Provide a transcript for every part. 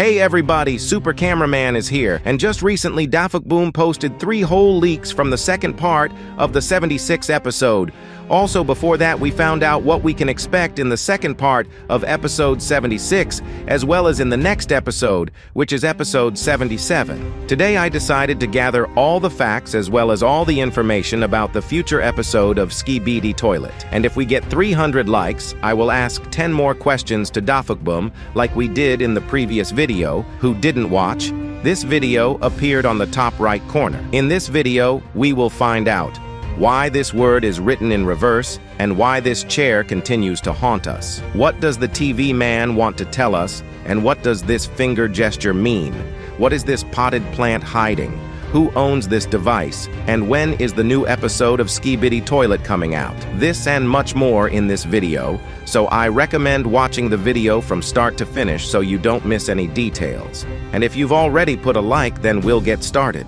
Hey everybody, Super Cameraman is here, and just recently DaFuqBoom posted three whole leaks from the second part of the 76 episode. Also, before that, we found out what we can expect in the second part of episode 76, as well as in the next episode, which is episode 77. Today, I decided to gather all the facts as well as all the information about the future episode of Skibidi Toilet. And if we get 300 likes, I will ask 10 more questions to DaFuqBoom, like we did in the previous video, who didn't watch. This video appeared on the top right corner. In this video, we will find out why this word is written in reverse, and why this chair continues to haunt us. What does the TV man want to tell us, and what does this finger gesture mean? What is this potted plant hiding? Who owns this device? And when is the new episode of Skibidi Toilet coming out? This and much more in this video, so I recommend watching the video from start to finish so you don't miss any details. And if you've already put a like, then we'll get started.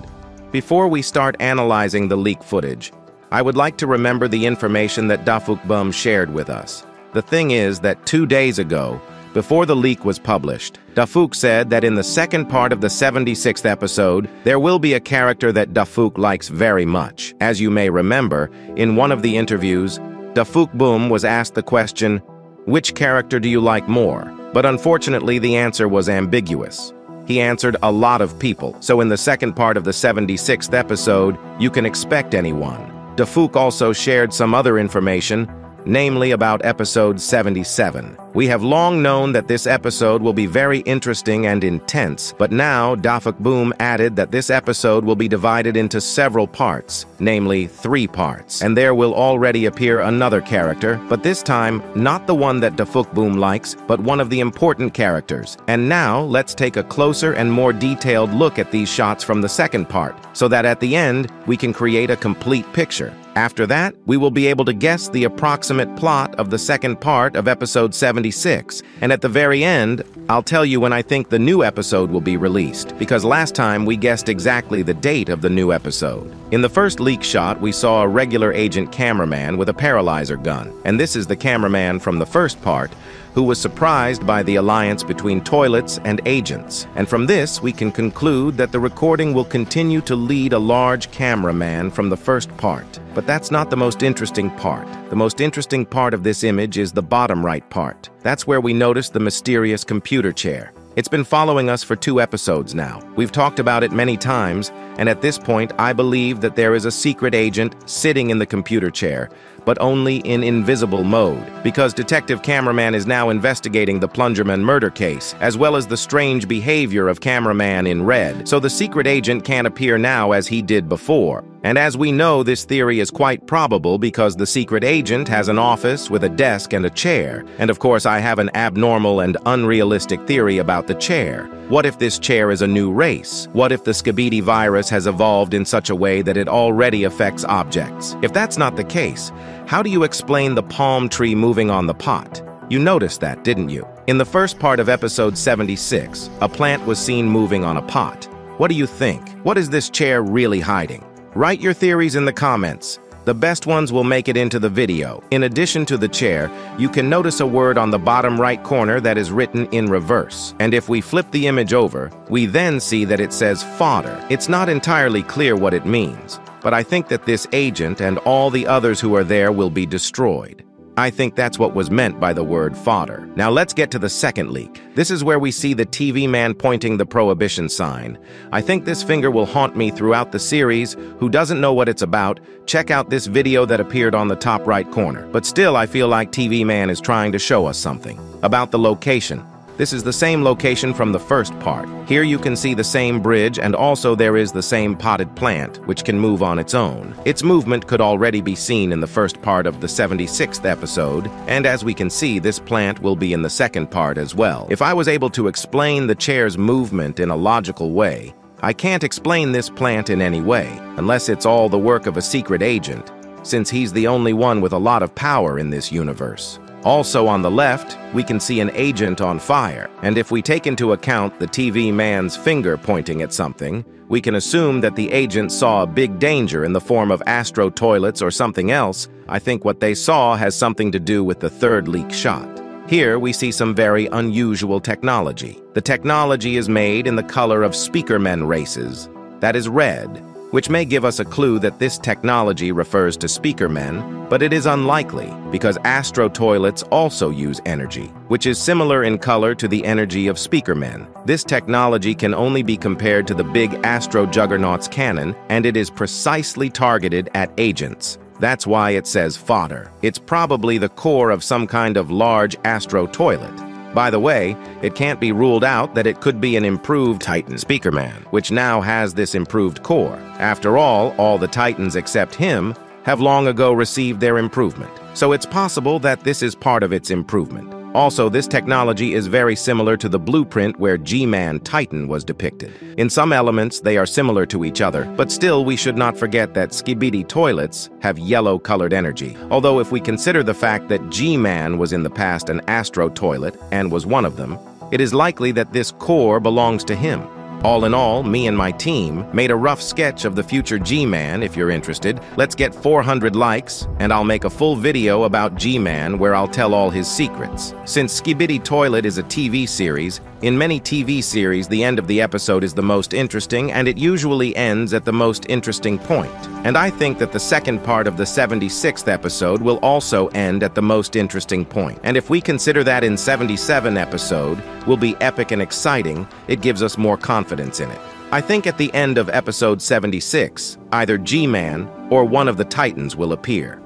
Before we start analyzing the leak footage, I would like to remember the information that DaFuqBoom shared with us. The thing is that two days ago, before the leak was published, DaFuq said that in the second part of the 76th episode, there will be a character that DaFuq likes very much. As you may remember, in one of the interviews, DaFuqBoom was asked the question, which character do you like more? But unfortunately, the answer was ambiguous. He answered a lot of people, so in the second part of the 76th episode, you can expect anyone. DaFuq also shared some other information, namely about episode 77. We have long known that this episode will be very interesting and intense, but now DaFuqBoom added that this episode will be divided into several parts, namely three parts, and there will already appear another character, but this time not the one that DaFuqBoom likes, but one of the important characters. And now let's take a closer and more detailed look at these shots from the second part, so that at the end we can create a complete picture. After that, we will be able to guess the approximate plot of the second part of episode 76, and at the very end, I'll tell you when I think the new episode will be released, because last time we guessed exactly the date of the new episode. In the first leak shot, we saw a regular agent cameraman with a paralyzer gun, and this is the cameraman from the first part, who was surprised by the alliance between toilets and agents. And from this, we can conclude that the recording will continue to lead a large cameraman from the first part. But that's not the most interesting part. The most interesting part of this image is the bottom right part. That's where we notice the mysterious computer chair. It's been following us for two episodes now. We've talked about it many times, and at this point, I believe that there is a secret agent sitting in the computer chair, but only in invisible mode, because Detective Cameraman is now investigating the Plungerman murder case, as well as the strange behavior of Cameraman in red, so the secret agent can't appear now as he did before. And as we know, this theory is quite probable because the secret agent has an office with a desk and a chair. And of course, I have an abnormal and unrealistic theory about the chair. What if this chair is a new race? What if the Skibidi virus has evolved in such a way that it already affects objects? If that's not the case, how do you explain the palm tree moving on the pot? You noticed that, didn't you? In the first part of episode 76, a plant was seen moving on a pot. What do you think? What is this chair really hiding? Write your theories in the comments. The best ones will make it into the video. In addition to the chair, you can notice a word on the bottom right corner that is written in reverse. And if we flip the image over, we then see that it says fodder. It's not entirely clear what it means, but I think that this agent and all the others who are there will be destroyed. I think that's what was meant by the word fodder. Now let's get to the second leak. This is where we see the TV man pointing the prohibition sign. I think this finger will haunt me throughout the series. Who doesn't know what it's about, check out this video that appeared on the top right corner. But still, I feel like TV man is trying to show us something. About the location. This is the same location from the first part. Here you can see the same bridge and also there is the same potted plant, which can move on its own. Its movement could already be seen in the first part of the 76th episode, and as we can see, this plant will be in the second part as well. If I was able to explain the chair's movement in a logical way, I can't explain this plant in any way, unless it's all the work of a secret agent, since he's the only one with a lot of power in this universe. Also on the left, we can see an agent on fire, and if we take into account the TV man's finger pointing at something, we can assume that the agent saw a big danger in the form of astro toilets or something else. I think what they saw has something to do with the third leak shot. Here we see some very unusual technology. The technology is made in the color of speakermen races, that is red, which may give us a clue that this technology refers to speaker men, but it is unlikely because astro toilets also use energy, which is similar in color to the energy of speaker men. This technology can only be compared to the big astro juggernaut's cannon, and it is precisely targeted at agents. That's why it says fodder. It's probably the core of some kind of large astro toilet. By the way, it can't be ruled out that it could be an improved Titan Speakerman, which now has this improved core. After all, all the Titans except him have long ago received their improvement, so it's possible that this is part of its improvement. Also, this technology is very similar to the blueprint where G-Man Titan was depicted. In some elements, they are similar to each other, but still we should not forget that Skibidi toilets have yellow-colored energy. Although if we consider the fact that G-Man was in the past an Astro toilet and was one of them, it is likely that this core belongs to him. All in all, me and my team made a rough sketch of the future G-Man, if you're interested. Let's get 400 likes, and I'll make a full video about G-Man where I'll tell all his secrets. Since Skibidi Toilet is a TV series, in many TV series, the end of the episode is the most interesting, and it usually ends at the most interesting point. And I think that the second part of the 76th episode will also end at the most interesting point. And if we consider that in 77 episode will be epic and exciting, it gives us more confidence in it. I think at the end of episode 76, either G-Man or one of the Titans will appear.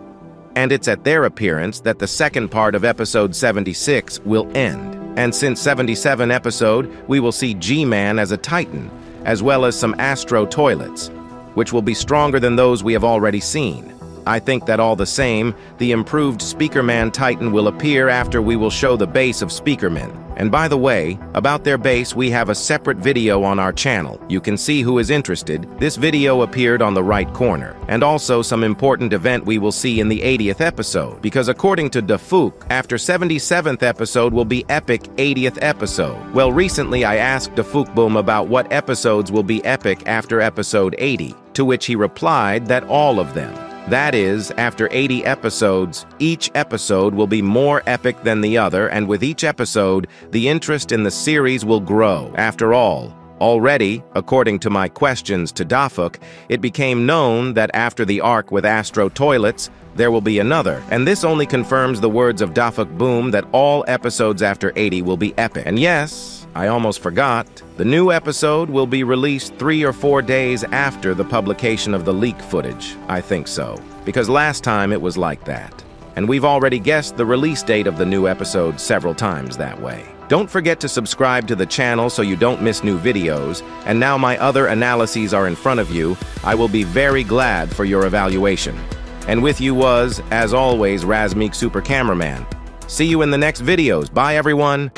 And it's at their appearance that the second part of episode 76 will end. And since 77 episode, we will see G-Man as a Titan, as well as some Astro toilets, which will be stronger than those we have already seen. I think that all the same, the improved Speakerman Titan will appear after we will show the base of Speakerman. And by the way, about their base we have a separate video on our channel. You can see who is interested. This video appeared on the right corner. And also some important event we will see in the 80th episode. Because according to DaFuq, after 77th episode will be epic 80th episode. Well, recently I asked DaFuqBoom about what episodes will be epic after episode 80, to which he replied that all of them. That is, after 80 episodes, each episode will be more epic than the other, and with each episode, the interest in the series will grow. After all, Already, according to my questions to DaFuq, it became known that after the arc with Astro Toilets, there will be another, and this only confirms the words of DaFuqBoom that all episodes after 80 will be epic. And yes, I almost forgot. The new episode will be released three or four days after the publication of the leak footage. I think so. Because last time it was like that. And we've already guessed the release date of the new episode several times that way. Don't forget to subscribe to the channel so you don't miss new videos, and now my other analyses are in front of you, I will be very glad for your evaluation. And with you was, as always, Razmeak Super Cameraman. See you in the next videos. Bye, everyone.